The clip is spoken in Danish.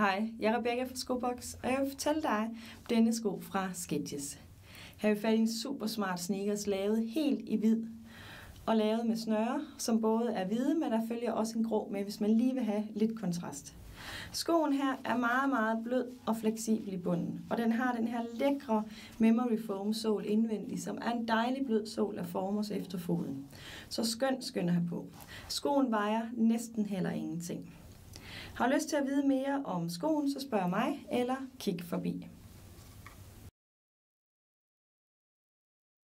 Hej, jeg er Rebecca fra Skobox, og jeg vil fortælle dig om denne sko fra Sketches. Her har vi fat i en super smart sneakers, lavet helt i hvid og lavet med snøre, som både er hvide, men der følger også en grå med, hvis man lige vil have lidt kontrast. Skoen her er meget, meget blød og fleksibel i bunden, og den har den her lækre memory foam sol indvendig, som er en dejlig blød sol, der former sig efter foden. Så skøn, skøn at have på. Skoen vejer næsten heller ingenting. Har du lyst til at vide mere om skoen, så spørg mig eller kig forbi.